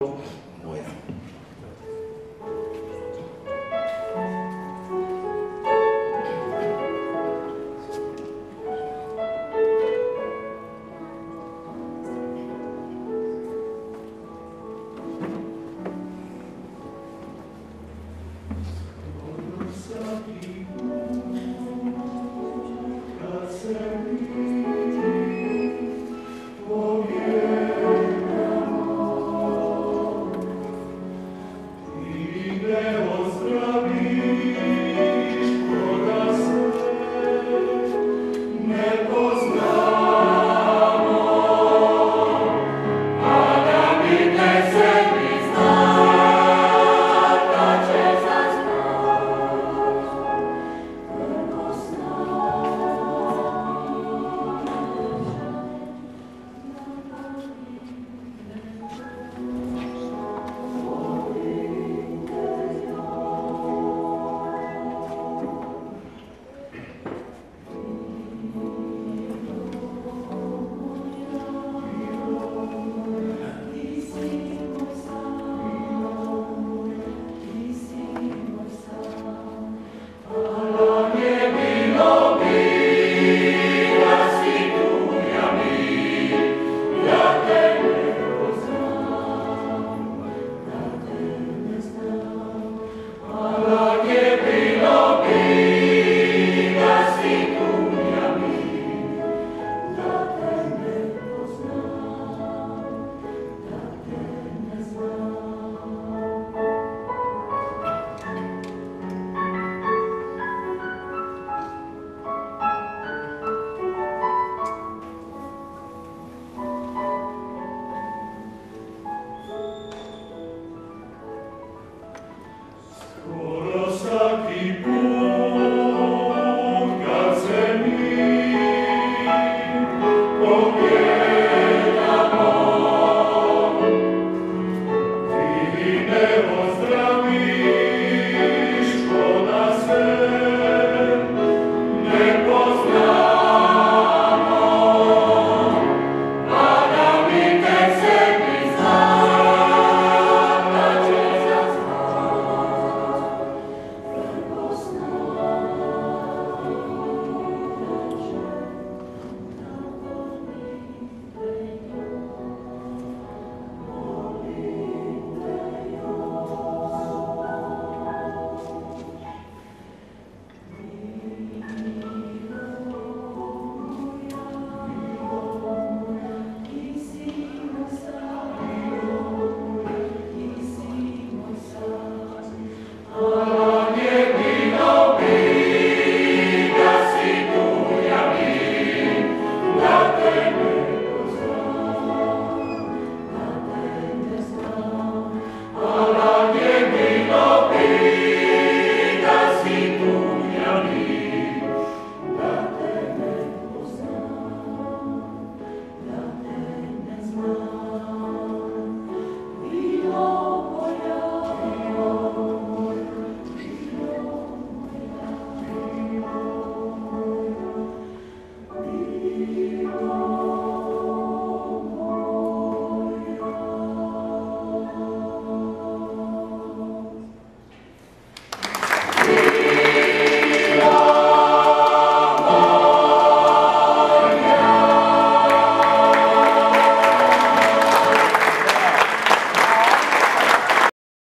Gracias.